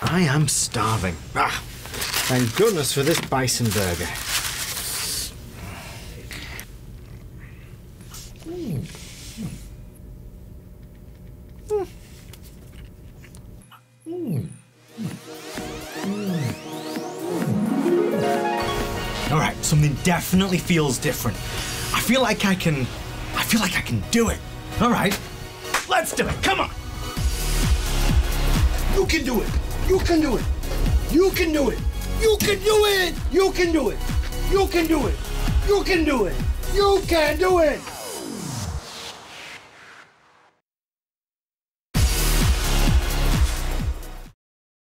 I am starving. Ah, thank goodness for this bison burger. All right, something definitely feels different. I feel like I can. I feel like I can do it. All right, let's do it. Come on. You can do it. You can do it. You can do it. You can do it. You can do it. You can do it. You can do it. You can do it.